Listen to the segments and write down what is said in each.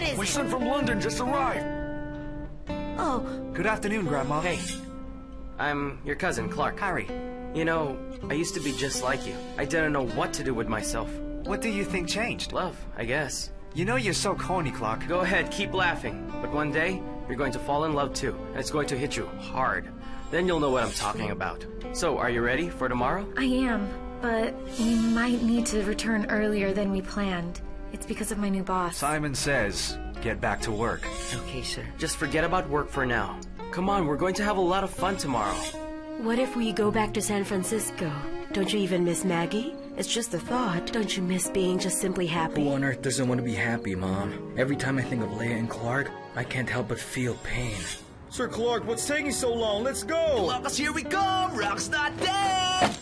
What is My it? son from London just arrived. Oh, Good afternoon, Grandma. Hey, I'm your cousin, Clark. Harry, You know, I used to be just like you. I didn't know what to do with myself. what do you think changed? Love, I guess. You know you're so corny, Clark. Go ahead, keep laughing. But one day, you're going to fall in love too, and it's going to hit you hard. Then you'll know what I'm talking about. So, are you ready for tomorrow? I am, but we might need to return earlier than we planned. It's because of my new boss. Simon says, get back to work. Okay, sir. Just forget about work for now. Come on, we're going to have a lot of fun tomorrow. what if we go back to San Francisco? Don't you even miss Maggie? It's just a thought. Don't you miss being just simply happy? Who on earth doesn't want to be happy, Mom? Every time I think of Leah and Clark, I can't help but feel pain. Sir Clark, what's taking so long? Let's go! Lucas, here we go! Rock's not dead!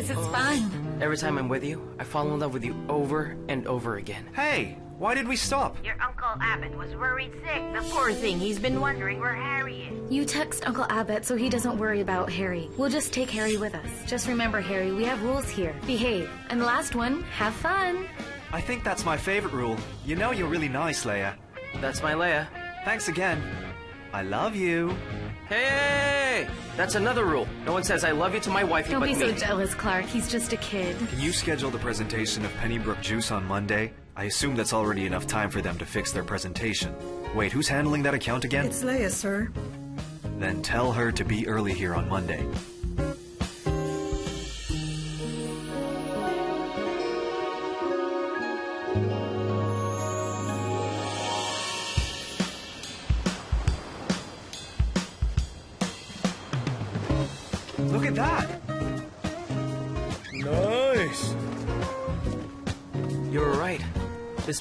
This is fun. Every time I'm with you, I fall in love with you over and over again. Hey, why did we stop? Your Uncle Abbott was worried sick. The poor thing. He's been wondering where Harry is. You text Uncle Abbott so he doesn't worry about Harry. We'll just take Harry with us. Just remember, Harry, we have rules here. Behave. And the last one, have fun. I think that's my favorite rule. You know you're really nice, Leah. That's my Leah. Thanks again. I love you. Hey! That's another rule. No one says I love you to my wife Don't but be me. so jealous, Clark. He's just a kid. Can you schedule the presentation of Pennybrook Juice on Monday? I assume that's already enough time for them to fix their presentation. Wait, who's handling that account again? It's Leah, sir. Then tell her to be early here on Monday.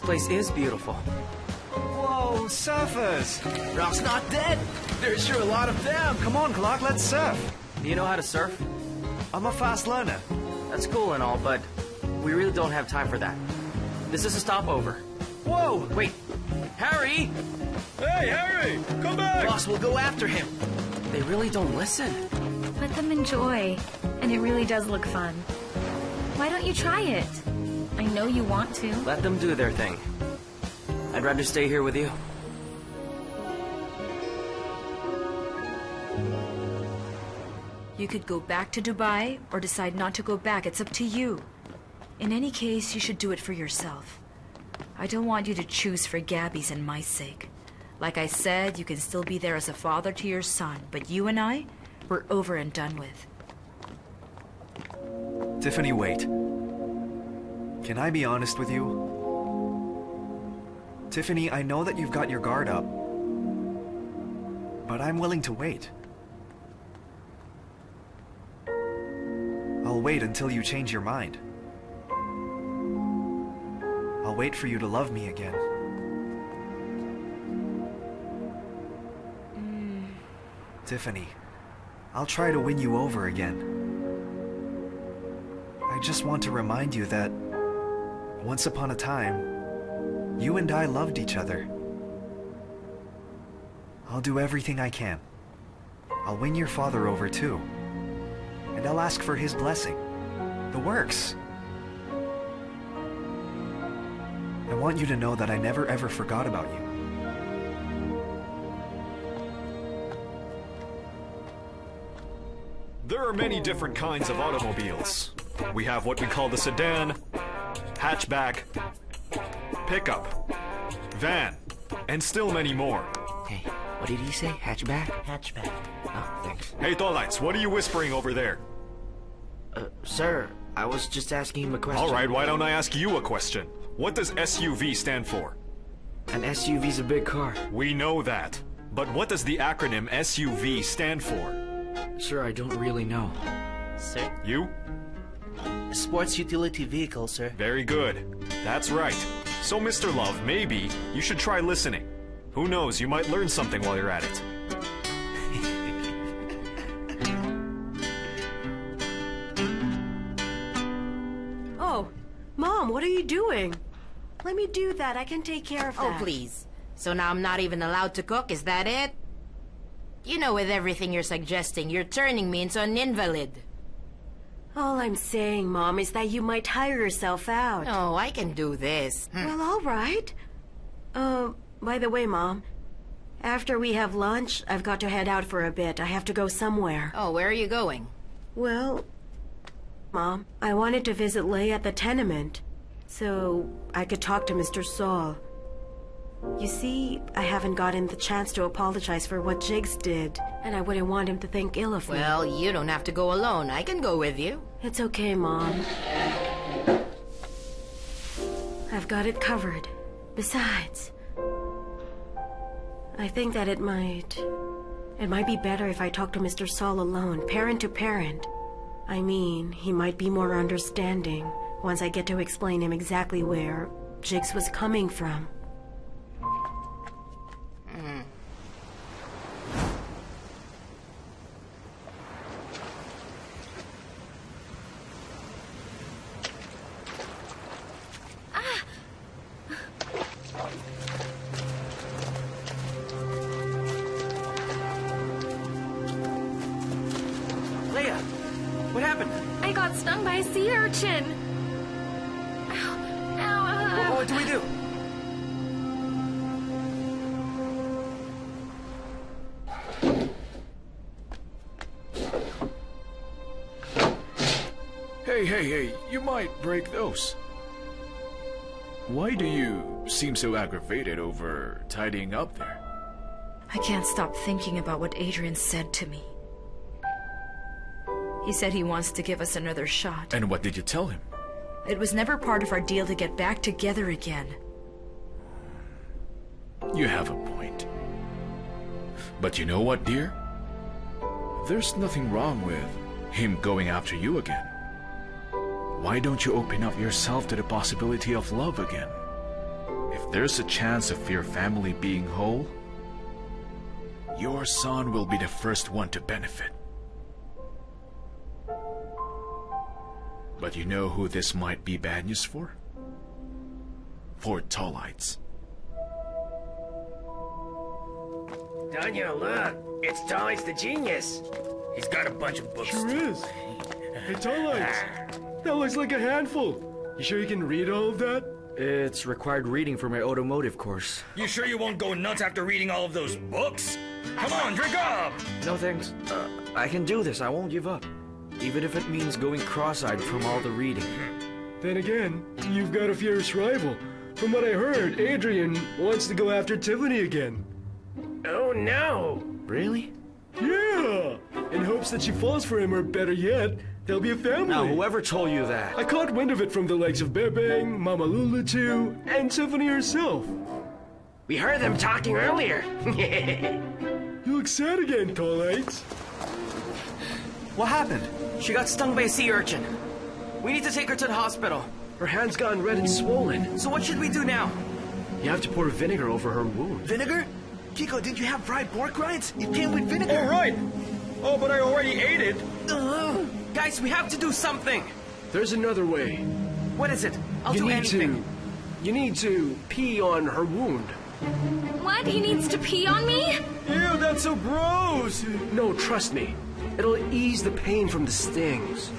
Place is beautiful. Whoa, surfers! Rock's not dead! There's sure a lot of them! Come on, Clark, let's surf! Do you know how to surf? I'm a fast learner. That's cool and all, but we really don't have time for that. This is a stopover. Whoa! Wait, Harry! Hey, Harry! Come back! Boss will go after him. They really don't listen. Let them enjoy. And it really does look fun. Why don't you try it? I know you want to. Let them do their thing. I'd rather stay here with you. You could go back to Dubai or decide not to go back. It's up to you. In any case, you should do it for yourself. I don't want you to choose for Gabby's and my sake. Like I said, you can still be there as a father to your son, but you and I, we're over and done with. Tiffany, wait. Can I be honest with you? Tiffany, I know that you've got your guard up. But I'm willing to wait. I'll wait until you change your mind. I'll wait for you to love me again. Tiffany, I'll try to win you over again. I just want to remind you that once upon a time, you and I loved each other. I'll do everything I can. I'll win your father over too. And I'll ask for his blessing. The works. I want you to know that I never ever forgot about you. There are many different kinds of automobiles. We have what we call the sedan, hatchback, pickup, van, and still many more. Hey, what did he say? Hatchback? Hatchback. Oh, thanks. Hey, Tholites, what are you whispering over there? Uh, sir, I was just asking him a question. All right, why don't I ask you a question? What does SUV stand for? An SUV's a big car. We know that. But what does the acronym SUV stand for? Sir, I don't really know. Sir? You? Sports utility vehicle, sir. Very good. That's right. So, Mr. Love, maybe you should try listening. Who knows, you might learn something while you're at it. Oh, Mom, what are you doing? Let me do that. I can take care of oh, that. Oh, please. So now I'm not even allowed to cook, is that it? You know, with everything you're suggesting, you're turning me into an invalid. All I'm saying, Mom, is that you might tire yourself out. Oh, I can do this. Well, all right. Uh, by the way, Mom, after we have lunch, I've got to head out for a bit. I have to go somewhere. Oh, where are you going? Well, Mom, I wanted to visit Lay at the tenement so I could talk to Mr. Saul. You see, I haven't gotten the chance to apologize for what Jigs did, and I wouldn't want him to think ill of me. Well, you don't have to go alone. I can go with you. It's okay, Mom. I've got it covered. Besides, I think that it might. It might be better if I talk to Mr. Saul alone, parent to parent. I mean, he might be more understanding once I get to explain him exactly where Jigs was coming from. Hey, hey, you might break those. Why do you seem so aggravated over tidying up there? I can't stop thinking about what Adrian said to me. He said he wants to give us another shot. And what did you tell him? It was never part of our deal to get back together again. You have a point. But you know what, dear? There's nothing wrong with him going after you again. Why don't you open up yourself to the possibility of love again? If there's a chance of your family being whole, your son will be the first one to benefit. But you know who this might be bad news for? For Tollites. Daniel, look. It's Tollites the genius. He's got a bunch of books. Sure is. Hey, Tollites. Ah. That looks like a handful. You sure you can read all of that? It's required reading for my automotive course. You sure you won't go nuts after reading all of those books? Come on, drink up! No thanks. Uh, I can do this. I won't give up. Even if it means going cross-eyed from all the reading. Then again, you've got a fierce rival. From what I heard, Adrian wants to go after Tiffany again. Oh no! Really? Yeah! In hopes that she falls for him, or better yet, they'll be a family. Now, whoever told you that? I caught wind of it from the likes of Bebang, Mama Lulu too, and Tiffany herself. We heard them talking earlier. You look sad again, Tollites. What happened? She got stung by a sea urchin. We need to take her to the hospital. Her hand's gotten red and swollen. So what should we do now? You have to pour vinegar over her wound. Vinegar? Kiko, didn't you have fried pork rinds? It came with vinegar. Oh, right. Oh, but I already ate it. Uh, guys, we have to do something. There's another way. What is it? I'll you do need anything. to. You need to pee on her wound. What? He needs to pee on me? Ew, that's so gross! No, trust me. It'll ease the pain from the stings.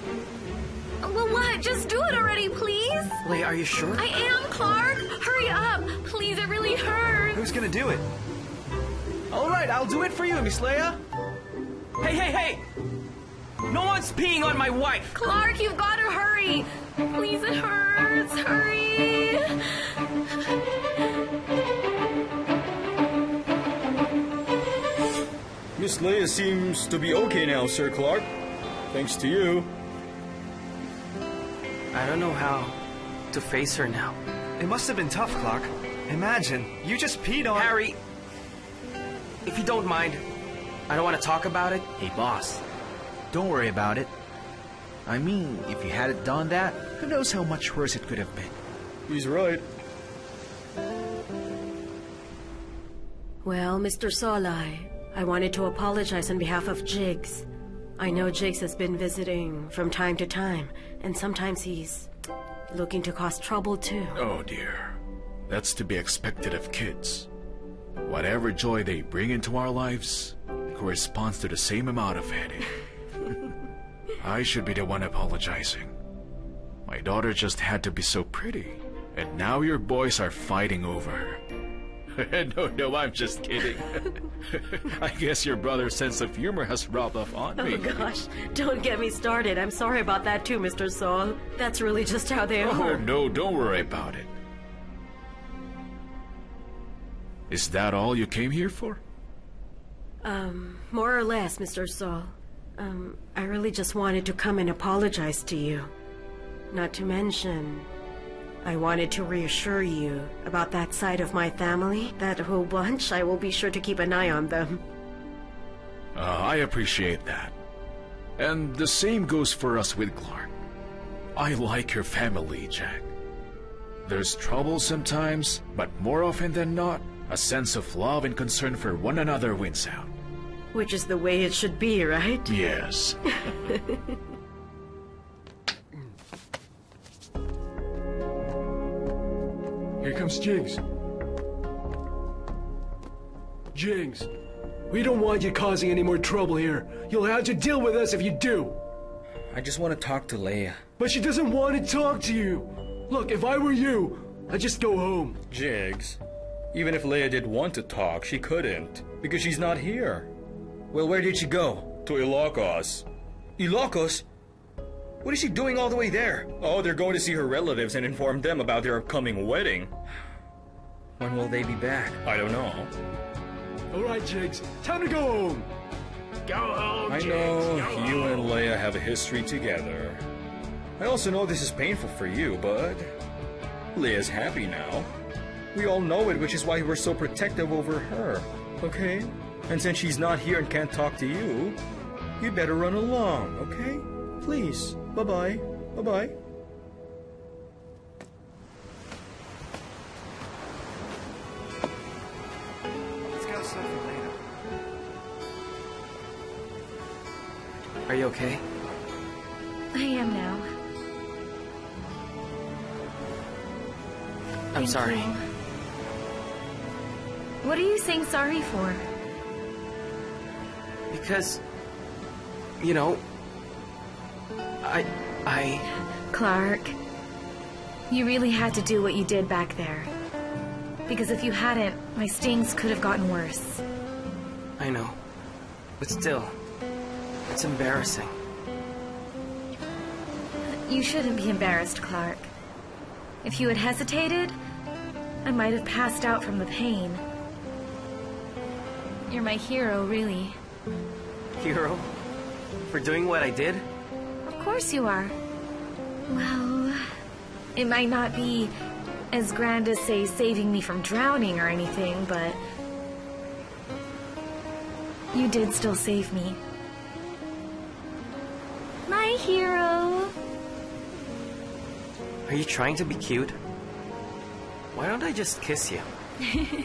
Well, what? Just do it already, please. Leah, are you sure? I am, Clark. Hurry up. Please, it really hurts. Who's gonna do it? All right, I'll do it for you, Miss Leah. Hey, hey, hey! No one's peeing on my wife. Clark, you've got to hurry. Please, it hurts. Hurry. Miss Leah seems to be okay now, Sir Clark. Thanks to you. I don't know how to face her now. It must have been tough, Clark. Imagine, you just peed on... Harry, if you don't mind, I don't want to talk about it. Hey, boss. Don't worry about it. I mean, if you hadn't done that, who knows how much worse it could have been. He's right. Well, Mr. Solai, I wanted to apologize on behalf of Jigs. I know Jigs has been visiting from time to time, and sometimes he's looking to cause trouble too. Oh dear. That's to be expected of kids. Whatever joy they bring into our lives corresponds to the same amount of headache. I should be the one apologizing. My daughter just had to be so pretty, and now your boys are fighting over her. no, no, I'm just kidding. I guess your brother's sense of humor has rubbed off on me. Oh gosh, don't get me started. I'm sorry about that too, Mr. Saul. That's really just how they Oh, are. Oh no, don't worry about it. Is that all you came here for? Um, more or less, Mr. Saul. Um, I really just wanted to come and apologize to you. Not to mention, I wanted to reassure you about that side of my family, that whole bunch. I will be sure to keep an eye on them. Uh, I appreciate that. And the same goes for us with Clark. I like your family, Jack. There's trouble sometimes, but more often than not, a sense of love and concern for one another wins out. Which is the way it should be, right? Yes. Here comes Jigs. Jigs, we don't want you causing any more trouble here. You'll have to deal with us if you do. I just want to talk to Leah. But she doesn't want to talk to you. Look, if I were you, I'd just go home. Jigs. Even if Leah did want to talk, she couldn't. Because she's not here. Well, where did she go? To Ilocos. Ilocos? What is she doing all the way there? Oh, they're going to see her relatives and inform them about their upcoming wedding. When will they be back? I don't know. All right, Jigs, time to go home. Go home, I Jigs, know go you home. and Leah have a history together. I also know this is painful for you, but Leah's happy now. We all know it, which is why we're so protective over her, okay? And since she's not here and can't talk to you, you better run along, okay? Please. Bye bye. Bye bye. Let's go something later. Are you okay? I am now. I'm Thank sorry. you. What are you saying sorry for? Because, you know, I, I, Clark, you really had to do what you did back there. Because if you hadn't, my stings could have gotten worse. I know. But still, it's embarrassing. You shouldn't be embarrassed, Clark. If you had hesitated, I might have passed out from the pain. You're my hero, really. Hero? For doing what I did? Of course you are. Well, it might not be as grand as, say, saving me from drowning or anything, but. You did still save me. My hero! Are you trying to be cute? Why don't I just kiss you?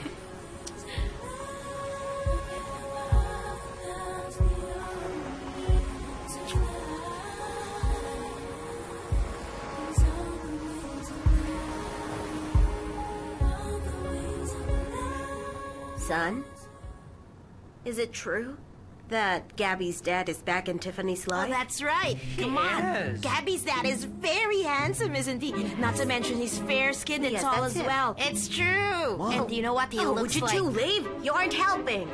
Son? Is it true that Gabby's dad is back in Tiffany's oh, life? Oh, that's right. Come on. Gabby's dad is very handsome, isn't he? Not to mention he's fair skinned and Yes, tall that's as it. well. It's true. And you know what? He oh, looks would you like. two leave? You aren't helping.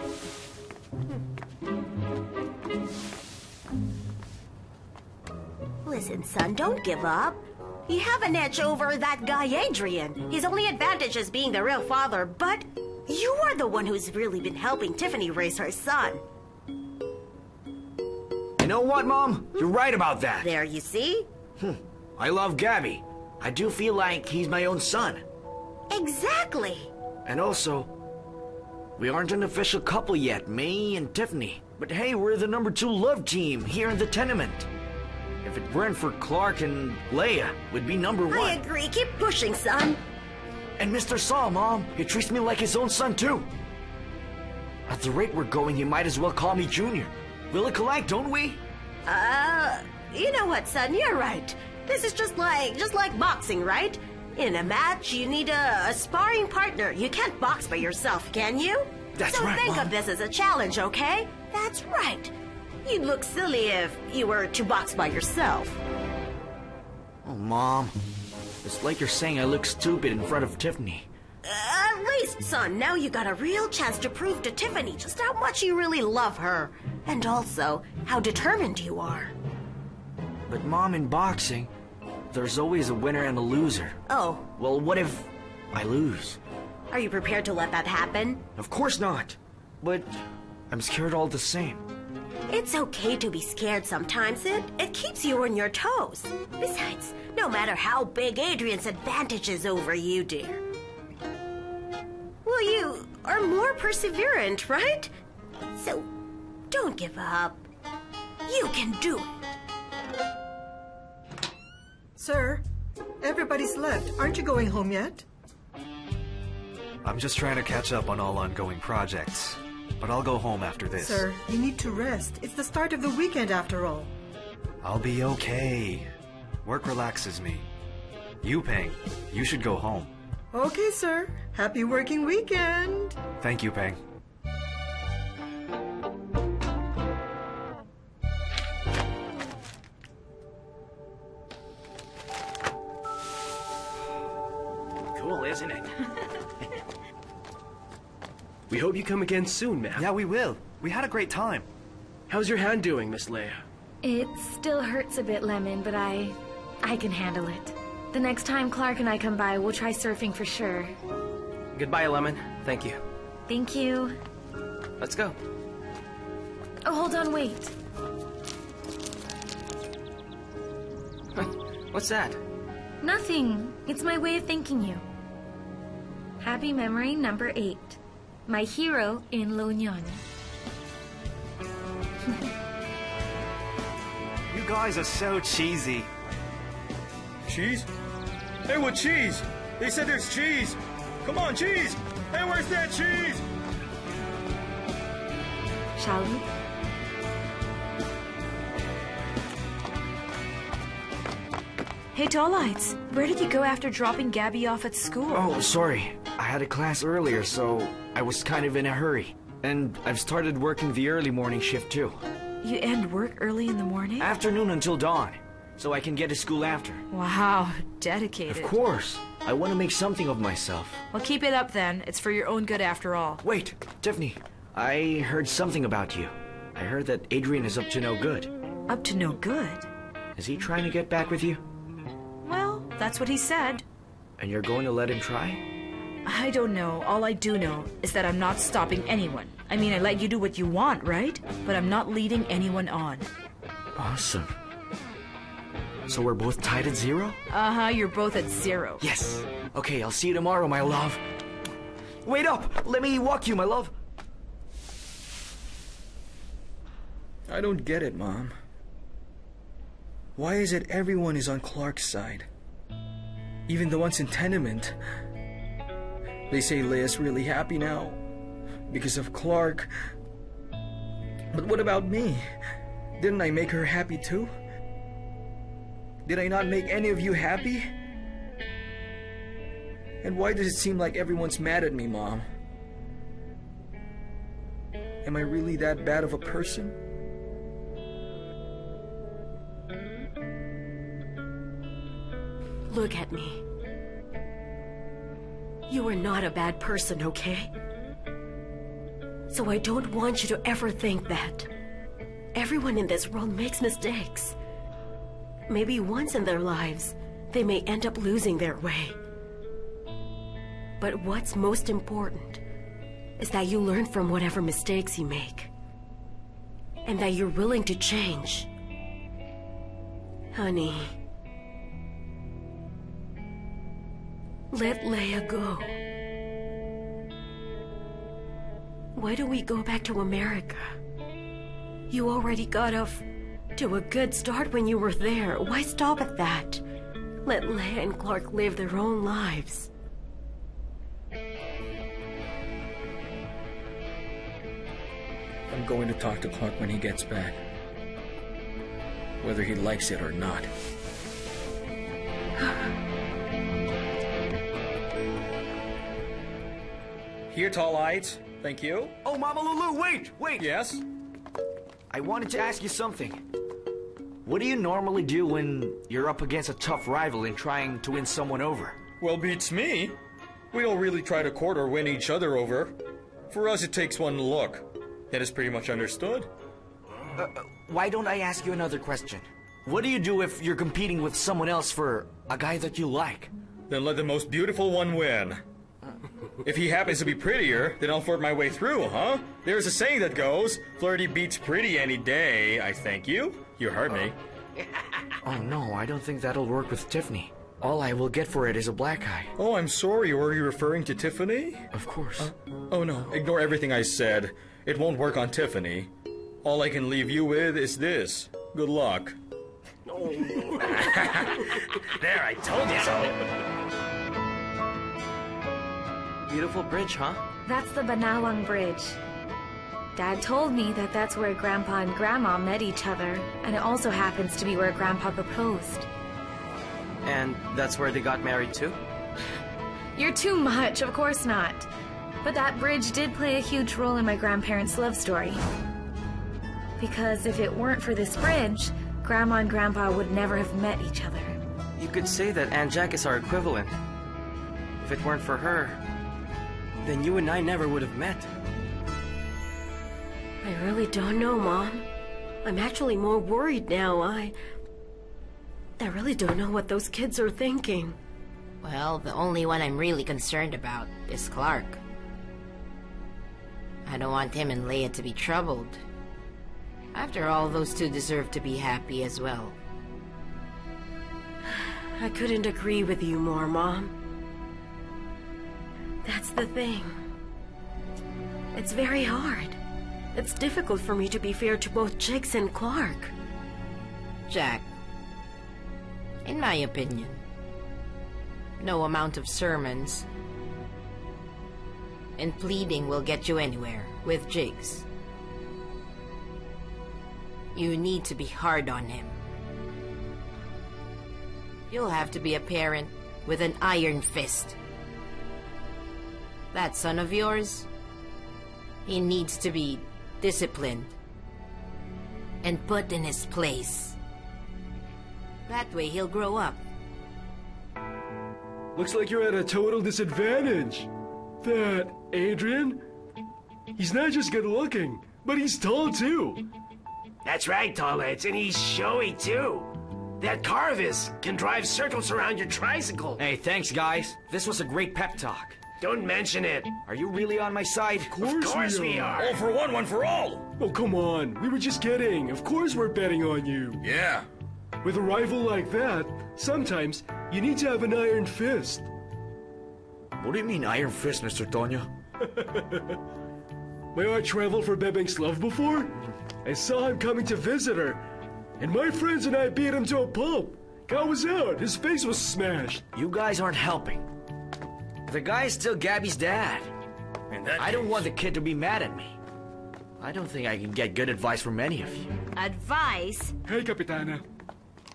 Listen, son, don't give up. You have an edge over that guy, Adrian. His only advantage is being the real father, but you are the one who's really been helping Tiffany raise her son. You know what, Mom? You're right about that. There, you see? Hmm. I love Gabby. I do feel like he's my own son. Exactly. And also, we aren't an official couple yet, me and Tiffany. But hey, we're the number two love team here in the tenement. If it weren't for Clark and Leah, we'd be number one. I agree. Keep pushing, son. And Mr. Saw, Mom, he treats me like his own son, too. At the rate we're going, he might as well call me Junior. We look alike, don't we? Uh, you know what, son? You're right. This is just like just like boxing, right? In a match, you need a, a sparring partner. You can't box by yourself, can you? That's right. so right, think Mom. of this as a challenge, okay? That's right. You'd look silly if you were to box by yourself. Oh, Mom. It's like you're saying I look stupid in front of Tiffany. Uh, at least, son, now you got a real chance to prove to Tiffany just how much you really love her. And also, how determined you are. But, Mom, in boxing, there's always a winner and a loser. Oh, Well, what if I lose? are you prepared to let that happen? Of course not. But I'm scared all the same. It's okay to be scared sometimes. It, it keeps you on your toes. Besides, no matter how big Adrian's advantage is over you, dear. Well, you are more perseverant, right? So, don't give up. You can do it. Sir, everybody's left. Aren't you going home yet? I'm just trying to catch up on all ongoing projects. But I'll go home after this. Sir, you need to rest. It's the start of the weekend after all. I'll be okay. Work relaxes me. You, Peng, you should go home. Okay, sir. Happy working weekend. Thank you, Peng. Cool, isn't it? we hope you come again soon, ma'am. Yeah, we will. We had a great time. How's your hand doing, Miss Leah? It still hurts a bit, Lemon, but I... I can handle it. The next time Clark and I come by, we'll try surfing for sure. Goodbye, Lemon. Thank you. Thank you. Let's go. Oh, hold on, wait. What's that? Nothing. It's my way of thanking you. Happy memory number eight. My hero in La Union. You guys are so cheesy. Cheese? Hey, what cheese? They said there's cheese. Come on, cheese. Hey, where's that cheese? Shall we? Hey, Tallites, where did you go after dropping Gabby off at school? Oh, sorry. I had a class earlier, so I was kind of in a hurry. And I've started working the early morning shift too. You end work early in the morning? Afternoon until dawn, so I can get to school after. Wow, dedicated. Of course. I want to make something of myself. Well, keep it up then. It's for your own good after all. Wait, Tiffany. I heard something about you. I heard that Adrian is up to no good. Up to no good? Is he trying to get back with you? Well, that's what he said. And you're going to let him try? I don't know. All I do know is that I'm not stopping anyone. I mean, I let you do what you want, right? But I'm not leading anyone on. Awesome. So we're both tied at zero? Uh huh, you're both at zero. Yes. Okay, I'll see you tomorrow, my love. Wait up! Let me walk you, my love. I don't get it, Mom. Why is it everyone is on Clark's side? Even the ones in tenement. They say Leah's really happy now because of Clark. But what about me? Didn't I make her happy too? Did I not make any of you happy? And why does it seem like everyone's mad at me, Mom? Am I really that bad of a person? Look at me. You are not a bad person, okay? So I don't want you to ever think that. Everyone in this world makes mistakes. Maybe once in their lives, they may end up losing their way. But what's most important is that you learn from whatever mistakes you make. And that you're willing to change. Honey. Let Leah go. Why don't we go back to America? You already got off to a good start when you were there. Why stop at that? Let Leah and Clark live their own lives. I'm going to talk to Clark when he gets back. Whether he likes it or not. Here, tall lights. Thank you. Oh, Mama Lulu, wait, wait. Yes? I wanted to ask you something. What do you normally do when you're up against a tough rival and trying to win someone over? Well, beats me. We don't really try to court or win each other over. For us, it takes one look. That is pretty much understood. Uh, why don't I ask you another question? What do you do if you're competing with someone else for a guy that you like? Then let the most beautiful one win. If he happens to be prettier, then I'll flirt my way through, huh? There's a saying that goes, flirty beats pretty any day. I thank you. You heard me. Oh no, I don't think that'll work with Tiffany. All I will get for it is a black eye. Oh, I'm sorry. Were you referring to Tiffany? Of course. Uh, oh no, ignore everything I said. It won't work on Tiffany. All I can leave you with is this. Good luck. there, I told you so. Beautiful bridge, huh? That's the Banaoang Bridge. Dad told me that that's where Grandpa and Grandma met each other, and it also happens to be where Grandpa proposed. And that's where they got married too? You're too much, of course not. But that bridge did play a huge role in my grandparents' love story. Because if it weren't for this bridge, Grandma and Grandpa would never have met each other. You could say that Aunt Jack is our equivalent. If it weren't for her, then you and I never would have met. I really don't know, Mom. I'm actually more worried now. I... I really don't know what those kids are thinking. Well, the only one I'm really concerned about is Clark. I don't want him and Leah to be troubled. After all, those two deserve to be happy as well. I couldn't agree with you more, Mom. That's the thing. It's very hard. It's difficult for me to be fair to both Jigs and Clark. Jack, in my opinion, no amount of sermons and pleading will get you anywhere with Jigs. You need to be hard on him. You'll have to be a parent with an iron fist. That son of yours, he needs to be disciplined and put in his place. That way he'll grow up. Looks like you're at a total disadvantage. That Adrian? He's not just good looking, but he's tall too. That's right, Tallheads, and he's showy too. That Carvis can drive circles around your tricycle. Hey, thanks, guys. This was a great pep talk. Don't mention it. Are you really on my side? Of course, of course we, are. All for one, one for all. Oh, come on. We were just kidding. Of course we're betting on you. Yeah. With a rival like that, sometimes you need to have an iron fist. What do you mean, iron fist, Mr. Tonya? My I rival for Bebeng's love before? I saw him coming to visit her, and my friends and I beat him to a pulp. Guy was out. His face was smashed. You guys aren't helping. The guy is still Gabby's dad. And that I don't want the kid to be mad at me. I don't think I can get good advice from any of you. Advice? Hey, Capitana.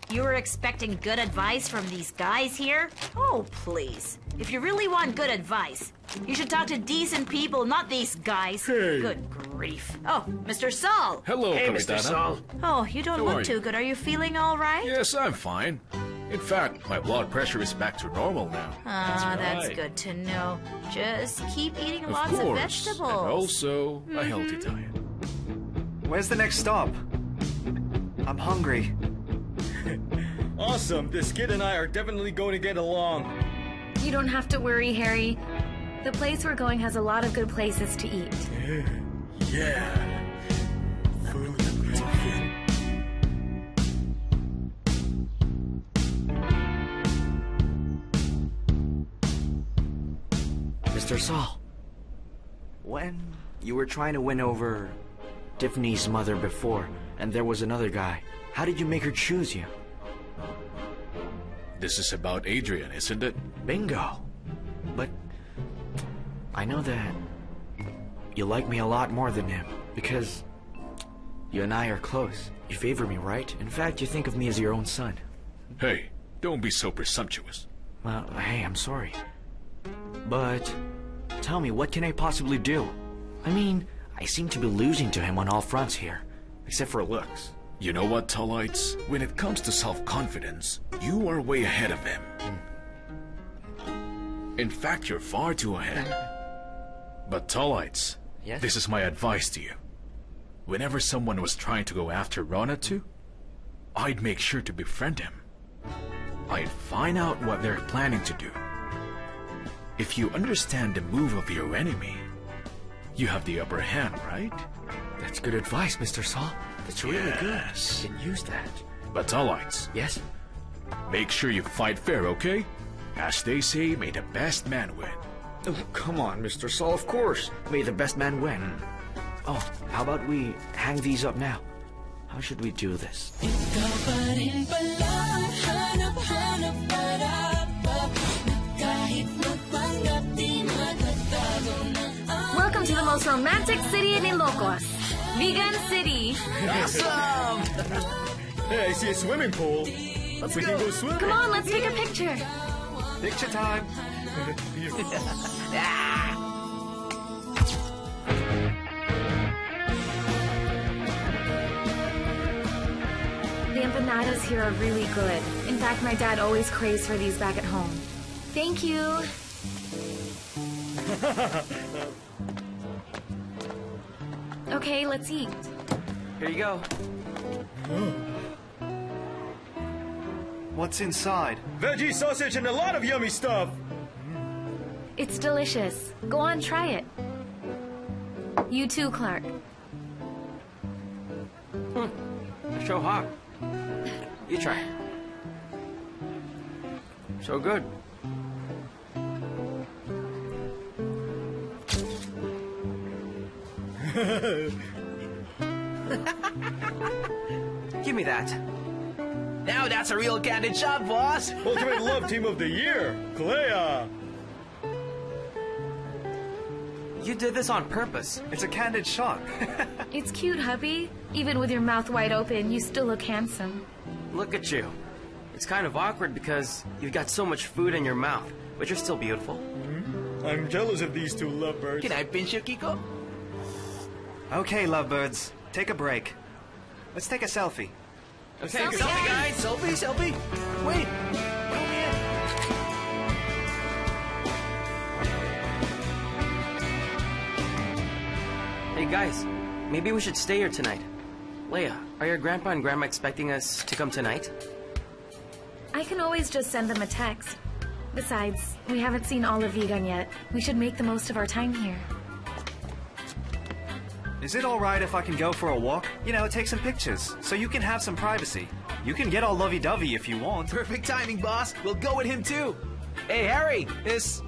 You were expecting good advice from these guys here? Oh, please. If you really want good advice, you should talk to decent people, not these guys. Hey. Good grief. Oh, Mr. Saul. Hello, Hey, Capitana. Mr. Saul. Oh, you don't How look too good. Are you feeling all right? Yes, I'm fine. In fact, my blood pressure is back to normal now. Ah, that's, that's good to know. Just keep eating Of lots course. of vegetables. And also a healthy diet. Where's the next stop? I'm hungry. Awesome. This kid and I are definitely going to get along. You don't have to worry, Harry. The place we're going has a lot of good places to eat. Yeah. Mr. Saul, when you were trying to win over Tiffany's mother before, and there was another guy, how did you make her choose you? This is about Adrian, isn't it? Bingo. But I know that you like me a lot more than him because you and I are close. You favor me, right? In fact, you think of me as your own son. Hey, don't be so presumptuous. Well, hey, I'm sorry. But tell me, what can I possibly do? I mean, I seem to be losing to him on all fronts here. except for looks. You know what, Tullites? When it comes to self-confidence, you are way ahead of him. In fact, you're far too ahead. But Tullites, Yes? this is my advice to you. Whenever someone was trying to go after Ronatu, I'd make sure to befriend him. I'd find out what they're planning to do. If you understand the move of your enemy, you have the upper hand, right? That's good advice, Mr. Saul. That's really Yes. good. You can use that. But Tullites, Yes? make sure you fight fair, okay? As they say, may the best man win. Oh, come on, Mr. Saul, of course. May the best man win. Hmm. Oh, how about we hang these up now? How should we do this? Most romantic city in Ilocos, Vigan City. Awesome! hey, I see a swimming pool. we can go swimming. Come on, let's take a picture. Picture time. Ah! The empanadas here are really good. In fact, my dad always craves for these back at home. Thank you. Okay, let's eat. Here you go. What's inside? Veggie sausage and a lot of yummy stuff. It's delicious. Go on, try it. You too, Clark. Hmm. They're so hot. You try. So good. Give me that. Now that's a real candid shot, boss. Ultimate Love Team of the Year, Clea. You did this on purpose. It's a candid shot. It's cute, hubby. Even with your mouth wide open, you still look handsome. Look at you. It's kind of awkward because you've got so much food in your mouth, but you're still beautiful. Mm-hmm. I'm jealous of these two lovebirds. Can I pinch you, Kiko? Okay, lovebirds, take a break. Let's take a selfie. Okay, Selfie, good guys. Selfie, selfie. Wait. Hey guys, maybe we should stay here tonight. Leah, are your grandpa and grandma expecting us to come tonight? I can always just send them a text. Besides, we haven't seen all of Vigan yet. We should make the most of our time here. Is it alright if I can go for a walk? You know, take some pictures, so you can have some privacy. You can get all lovey-dovey if you want. Perfect timing, boss. We'll go with him too. Hey, Harry, is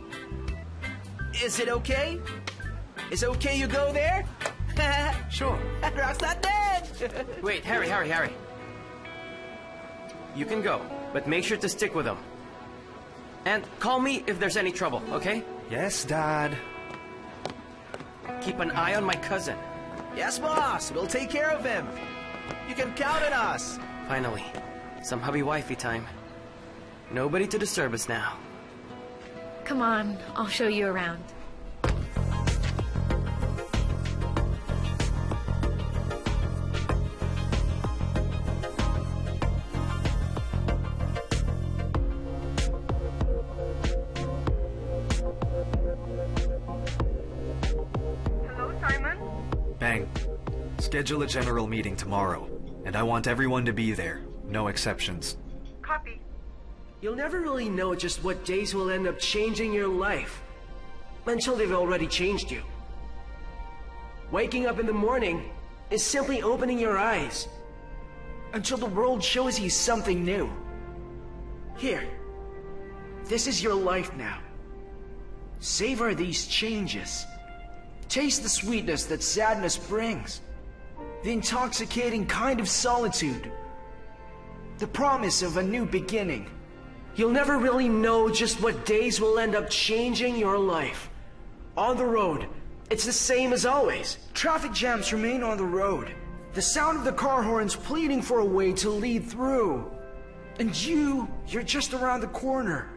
is it okay? Is it okay you go there? sure. Rock's not dead. Wait, Harry, Harry, Harry. You can go, but make sure to stick with him. And call me if there's any trouble, okay? Yes, Dad. Keep an eye on my cousin. Yes, boss. We'll take care of him. You can count on us. Finally, some hubby wifey time. Nobody to disturb us now. Come on, I'll show you around. Schedule a general meeting tomorrow, and I want everyone to be there. No exceptions. Copy. You'll never really know just what days will end up changing your life until they've already changed you. Waking up in the morning is simply opening your eyes until the world shows you something new. Here, this is your life now. Savor these changes. Taste the sweetness that sadness brings, the intoxicating kind of solitude, the promise of a new beginning. You'll never really know just what days will end up changing your life. On the road, it's the same as always. Traffic jams remain on the road. The sound of the car horns pleading for a way to lead through. And you, you're just around the corner.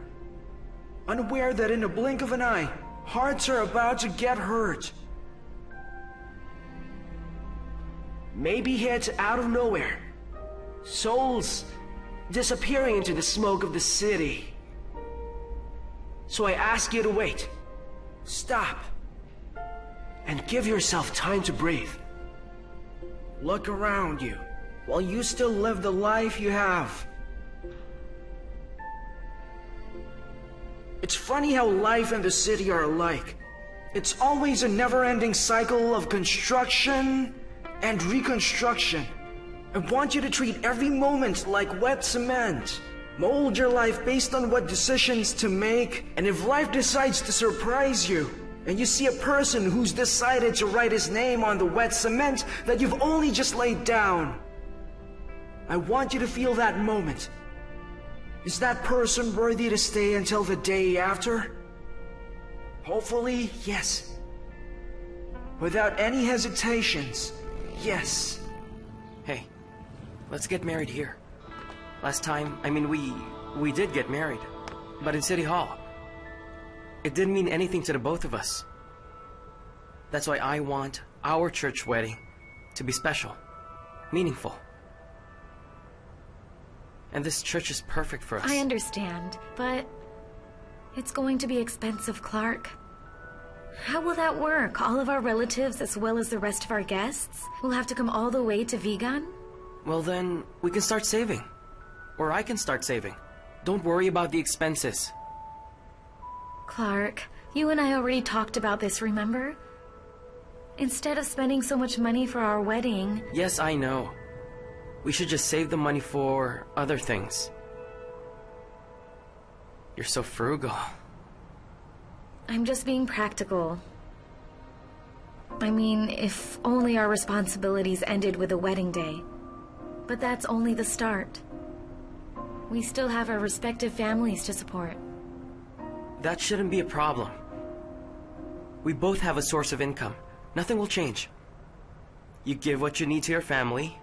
Unaware that in a blink of an eye, hearts are about to get hurt. Maybe hits out of nowhere. Souls disappearing into the smoke of the city. So I ask you to wait. Stop. And give yourself time to breathe. Look around you while you still live the life you have. It's funny how life and the city are alike. It's always a never-ending cycle of construction and reconstruction. I want you to treat every moment like wet cement. Mold your life based on what decisions to make, and if life decides to surprise you, and you see a person who's decided to write his name on the wet cement that you've only just laid down, I want you to feel that moment. Is that person worthy to stay until the day after? Hopefully, yes. Without any hesitations, yes. Hey, let's get married here. Last time, I mean, we... we did get married. But in City Hall. It didn't mean anything to the both of us. That's why I want our church wedding to be special. Meaningful. And this church is perfect for us. I understand, but it's going to be expensive, Clark. How will that work? All of our relatives, as well as the rest of our guests, will have to come all the way to Vigan? Well then, we can start saving. Or I can start saving. Don't worry about the expenses. Clark, you and I already talked about this, remember? Instead of spending so much money for our wedding... Yes, I know. We should just save the money for other things. You're so frugal. I'm just being practical. I mean, if only our responsibilities ended with a wedding day. But that's only the start. We still have our respective families to support. That shouldn't be a problem. We both have a source of income. Nothing will change. You give what you need to your family,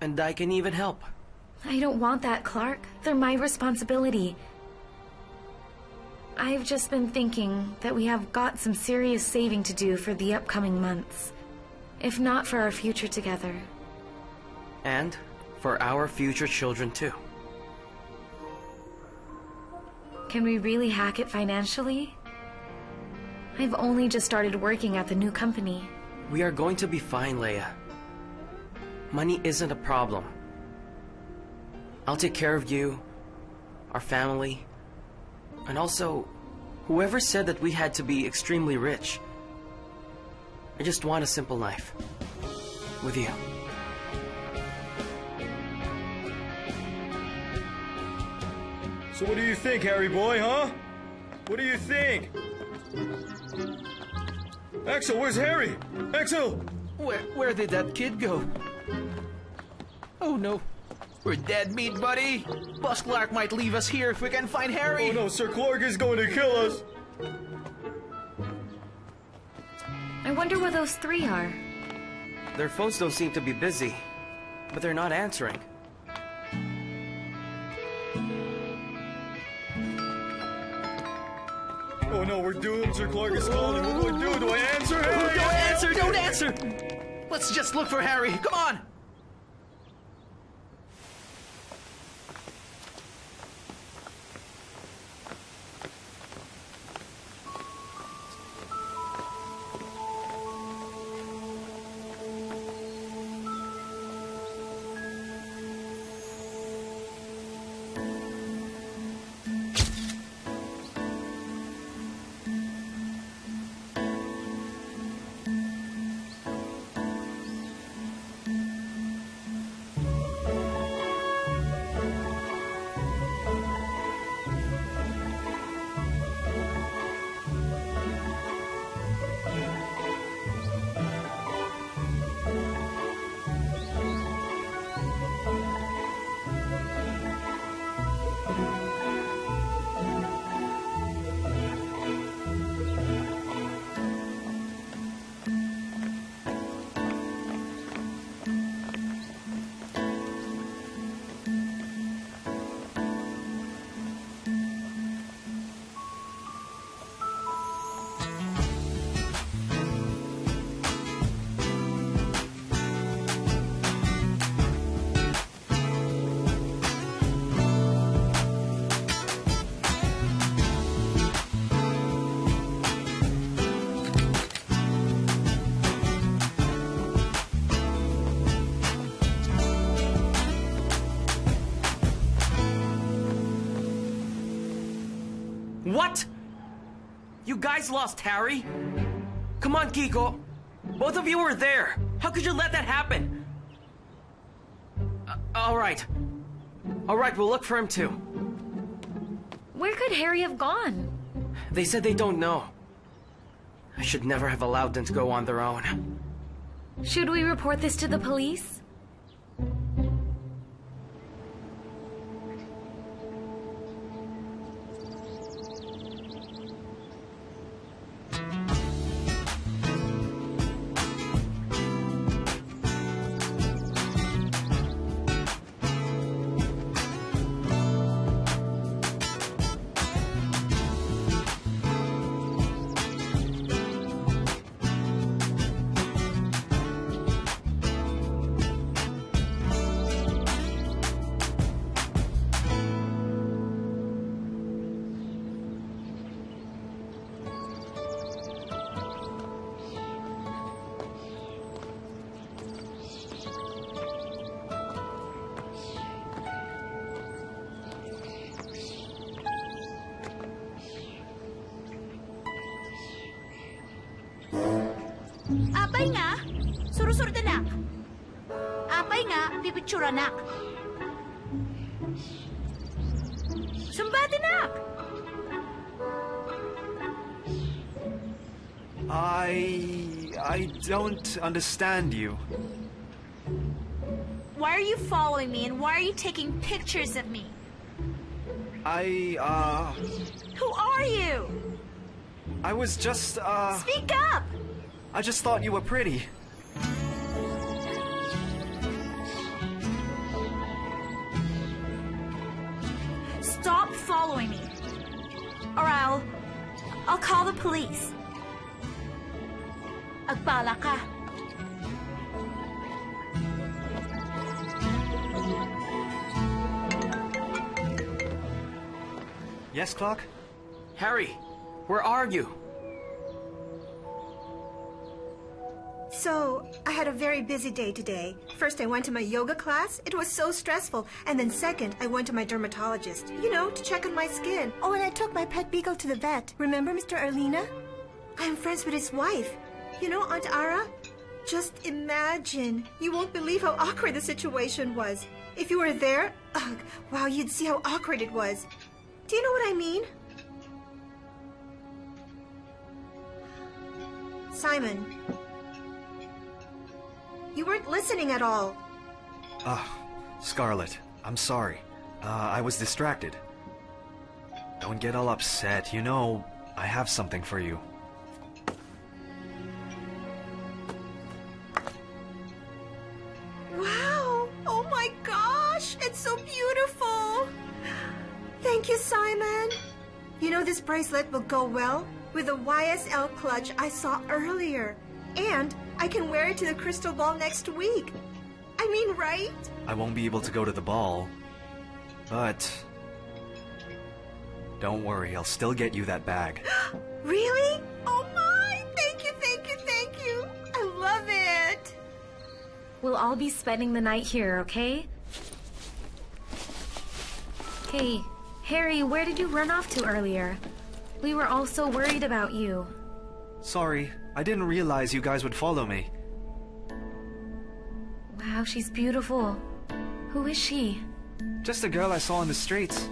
and I can even help. I don't want that, Clark. They're my responsibility. I've just been thinking that we have got some serious saving to do for the upcoming months. If not for our future together. And for our future children, too. Can we really hack it financially? I've only just started working at the new company. We are going to be fine, Leah. Money isn't a problem. I'll take care of you, our family, and also, whoever said that we had to be extremely rich. I just want a simple life. With you. So what do you think, Harry boy, huh? What do you think? Axel, where's Harry? Axel! Where, where did that kid go? Oh no. We're dead meat, buddy. Boss Clark might leave us here if we can find Harry. Oh no, Sir Clark is going to kill us. I wonder where those three are. Their phones don't seem to be busy, but they're not answering. Oh no, we're doomed. Sir Clark is calling. What do I do? Do I answer? Hey! Don't answer! Don't answer! Let's just look for Harry. Come on! You guys lost Harry? Come on, Kiko. Both of you were there. How could you let that happen? Uh, all right. All right, we'll look for him too. Where could Harry have gone? They said they don't know. I should never have allowed them to go on their own. Should we report this to the police? Apay nga, pipicture anak. Sumbat anak. I. I don't understand you. Why are you following me and why are you taking pictures of me? I, uh. Who are you? I was just, uh. Speak up! I just thought you were pretty. Or I'll... I'll call the police. Agbala ka. Yes, Clark? Harry, where are you? So, I had a very busy day today. First, I went to my yoga class. It was so stressful. And then second, I went to my dermatologist. You know, to check on my skin. Oh, and I took my pet beagle to the vet. Remember Mr. Arlena? I am friends with his wife. You know, Aunt Ara? Just imagine. You won't believe how awkward the situation was. If you were there, ugh, wow, you'd see how awkward it was. Do you know what I mean? Simon, you weren't listening at all. Ah, Scarlet, I'm sorry. Uh, I was distracted. Don't get all upset. You know, I have something for you. Wow! Oh my gosh! It's so beautiful! Thank you, Simon. You know this bracelet will go well with the YSL clutch I saw earlier. And I can wear it to the crystal ball next week. I mean, right? I won't be able to go to the ball. But. Don't worry, I'll still get you that bag. Really? Oh my! Thank you, thank you, thank you! I love it! We'll all be spending the night here, okay? Hey, Harry, where did you run off to earlier? We were all so worried about you. Sorry, I didn't realize you guys would follow me. Wow, she's beautiful. Who is she? Just a girl I saw in the streets.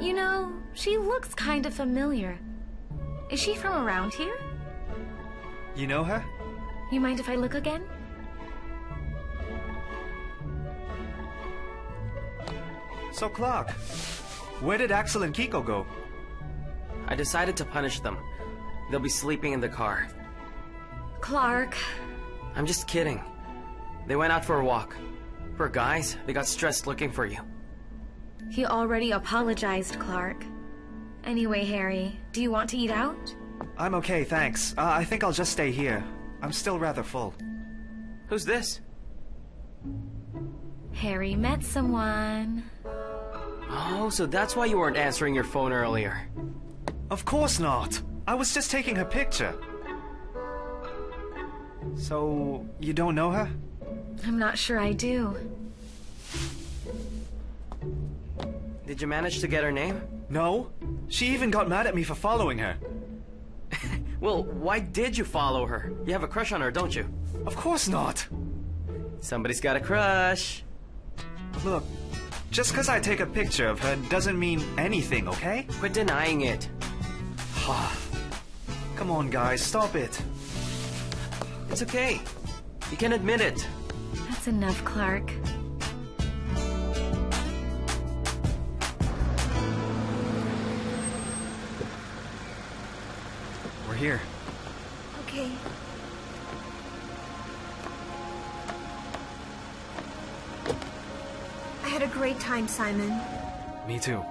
You know, she looks kind of familiar. Is she from around here? You know her? You mind if I look again? So, Clark, where did Axel and Kiko go? I decided to punish them. They'll be sleeping in the car. Clark. I'm just kidding. They went out for a walk. Poor guys, they got stressed looking for you. He already apologized, Clark. Anyway, Harry, do you want to eat out? I'm okay, thanks. Uh, I think I'll just stay here. I'm still rather full. Who's this? Harry met someone. Oh, so that's why you weren't answering your phone earlier. Of course not. I was just taking her picture. So, you don't know her? I'm not sure I do. Did Did you manage to get her name? No. She even got mad at me for following her. Well, why did you follow her? You have a crush on her, don't you? Of course not. Somebody's got a crush. Look, just because I take a picture of her doesn't mean anything, okay? Quit denying it. Come on, guys, stop it. It's okay. You can admit it. That's enough, Clark. We're here. Okay. I had a great time, Simon. Me too.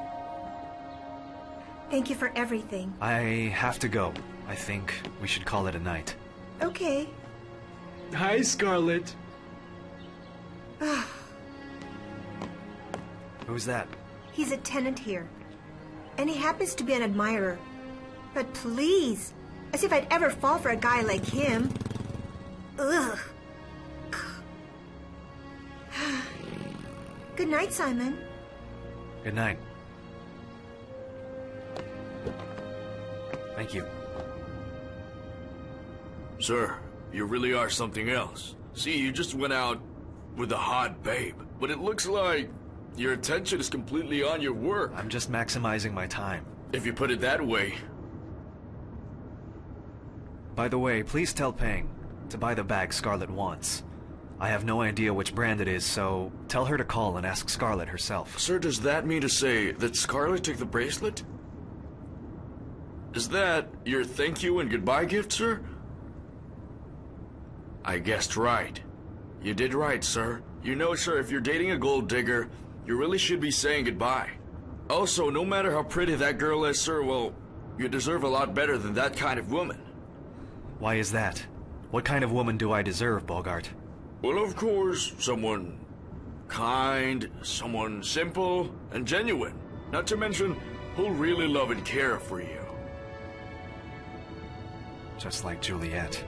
Thank you for everything. I have to go. I think we should call it a night. Okay. Hi, Scarlet. Who's that? He's a tenant here. And he happens to be an admirer. But please, as if I'd ever fall for a guy like him. Ugh. Good night, Simon. Good night. Thank you. Sir, you really are something else. See, you just went out with a hot babe, but it looks like your attention is completely on your work. I'm just maximizing my time. If you put it that way. By the way, please tell Peng to buy the bag Scarlet wants. I have no idea which brand it is, so tell her to call and ask Scarlet herself. Sir, does that mean to say that Scarlet took the bracelet? Is that your thank you and goodbye gift, sir? I guessed right. You did right, sir. You know, sir, if you're dating a gold digger, you really should be saying goodbye. Also, no matter how pretty that girl is, sir, well, you deserve a lot better than that kind of woman. Why is that? What kind of woman do I deserve, Bogart? Well, of course, someone kind, someone simple and genuine. Not to mention, who'll really love and care for you. Just like Juliet.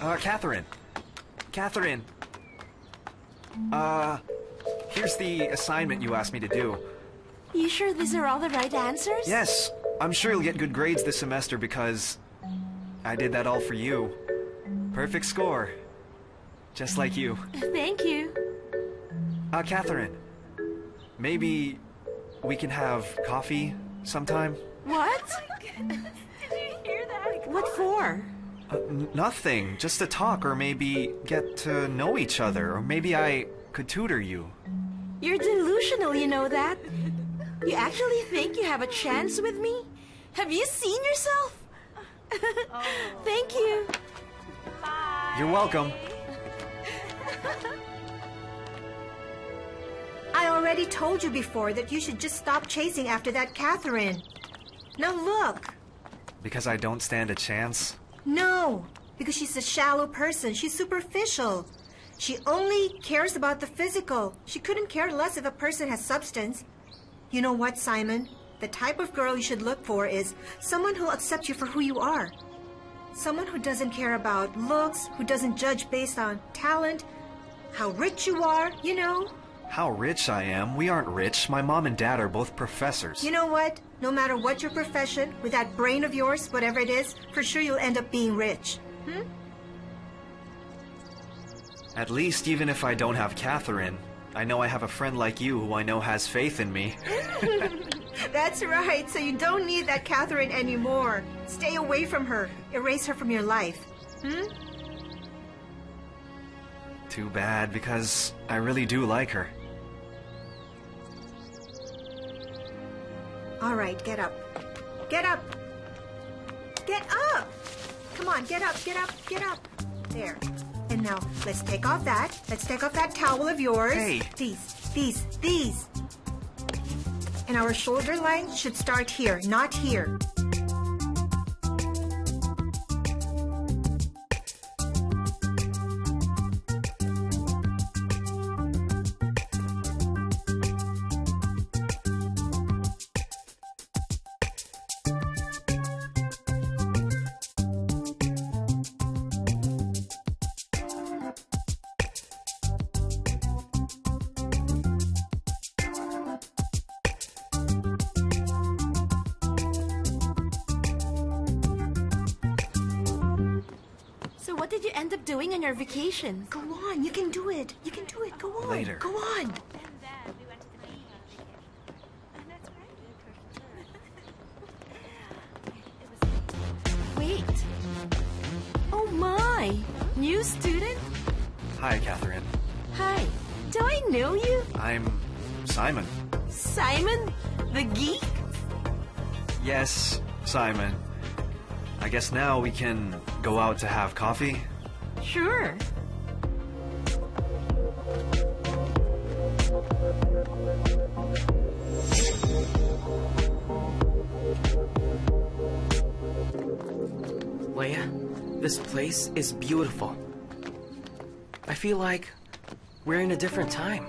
Uh, Catherine. Catherine. Uh, here's the assignment you asked me to do. You sure these are all the right answers? Yes, I'm sure you'll get good grades this semester because I did that all for you. Perfect score. Just like you. Thank you. Uh, Catherine. Maybe we can have coffee sometime? What? Did you hear that? What for? Uh, nothing. Just to talk or maybe get to know each other. Or maybe I could tutor you. You're delusional, you know that? You actually think you have a chance with me? Have you seen yourself? Thank you. You're welcome. I already told you before that you should just stop chasing after that Catherine. Now look. Because I don't stand a chance? No, because she's a shallow person. She's superficial. She only cares about the physical. She couldn't care less if a person has substance. You know what, Simon? The type of girl you should look for is someone who'll accept you for who you are. Someone who doesn't care about looks, who doesn't judge based on talent, how rich you are, you know? How rich I am? We aren't rich. My mom and dad are both professors. You know what? No matter what your profession, with that brain of yours, whatever it is, for sure you'll end up being rich. Hmm? At least, even if I don't have Catherine, I know I have a friend like you who I know has faith in me. That's right. So you don't need that Catherine anymore. Stay away from her. Erase her from your life. Hmm? Too bad, because I really do like her. All right, get up. Get up. Get up. Come on, get up, get up, get up. There. And now, let's take off that. Let's take off that towel of yours. Hey. These, these, these. And our shoulder line should start here, not here. Go on, you can do it. You can do it. Go on. Later. Go on. Wait. Oh my! New student? Hi, Catherine. Hi. Do I know you? I'm Simon. Simon? The geek? Yes, Simon. I guess now we can go out to have coffee. Sure. Leah, this place is beautiful. I feel like we're in a different time.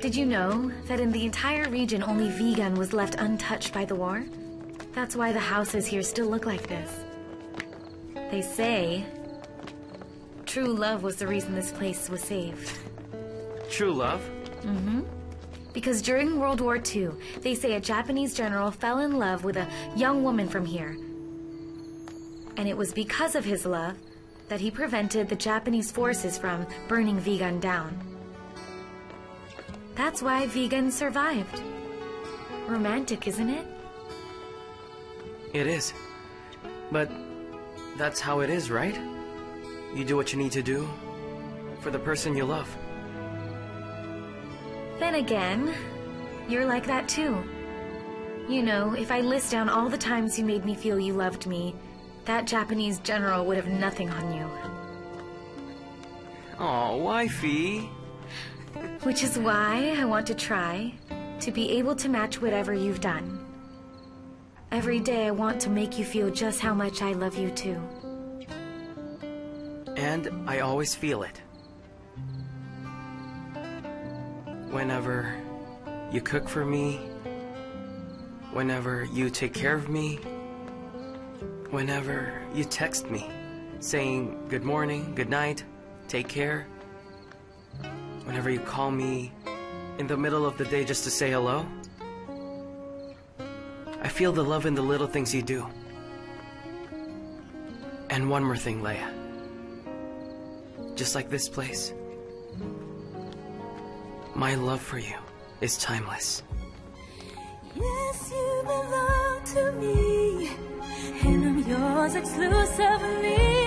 Did you know that in the entire region only Vigan was left untouched by the war? That's why the houses here still look like this. They say true love was the reason this place was saved. True love? Mm-hmm. Because during World War II, they say a Japanese general fell in love with a young woman from here. And it was because of his love that he prevented the Japanese forces from burning Vigan down. That's why Vigan survived. Romantic, isn't it? It is. But that's how it is, right? You do what you need to do for the person you love. Then again, you're like that too. You know, if I list down all the times you made me feel you loved me, that Japanese general would have nothing on you. Oh, wifey. Which is why I want to try to be able to match whatever you've done. Every day I want to make you feel just how much I love you too. And I always feel it. Whenever you cook for me, whenever you take care of me, whenever you text me saying good morning, good night, take care, whenever you call me in the middle of the day just to say hello, I feel the love in the little things you do. And one more thing, Leah. Just like this place, my love for you is timeless. Yes, you belong to me, and I'm yours exclusively.